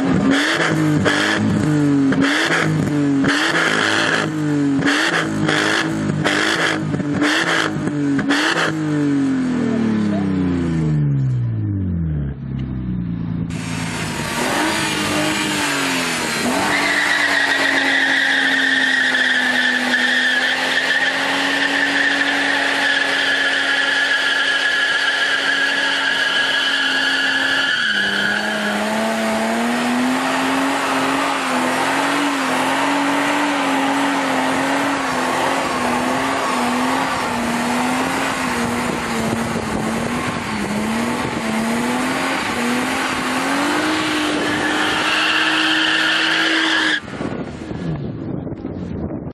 Mm-hmm.